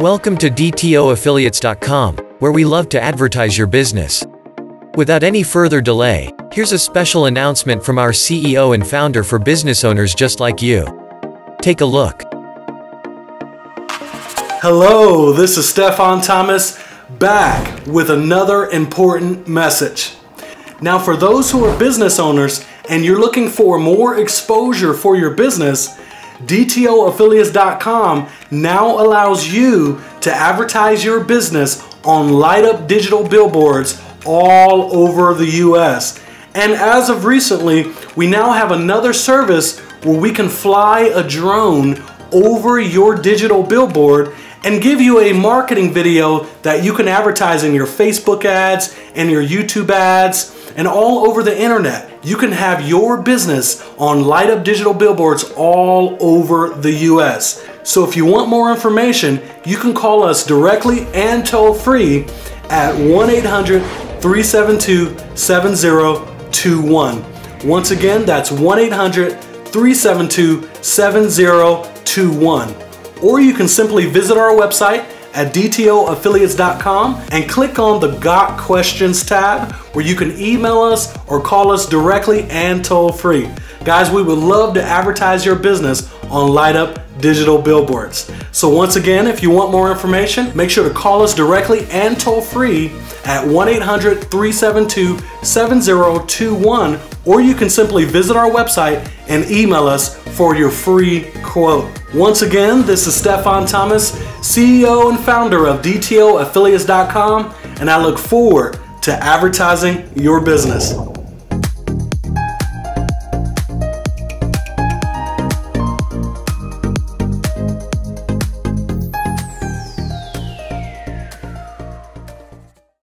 Welcome to DTOaffiliates.com, where we love to advertise your business. Without any further delay, here's a special announcement from our CEO and founder for business owners just like you. Take a look. Hello, this is Stephen Thomas back with another important message. Now, for those who are business owners and you're looking for more exposure for your business, DTOaffiliates.com now allows you to advertise your business on light up digital billboards all over the US. And as of recently, we now have another service where we can fly a drone over your digital billboard and give you a marketing video that you can advertise in your Facebook ads and your YouTube ads and all over the internet. You can have your business on light up digital billboards all over the US. So if you want more information, you can call us directly and toll free at 1 800 372 7021. Once again, that's 1 800 372 7021. Or you can simply visit our website at DTOaffiliates.com and click on the Got Questions tab where you can email us or call us directly and toll free. Guys, we would love to advertise your business on Light Up digital billboards. So once again, if you want more information, make sure to call us directly and toll free at 1-800-372-7021 or you can simply visit our website and email us for your free quote. Once again, this is Stephen Thomas, CEO and founder of DTOaffiliates.com and I look forward to advertising your business.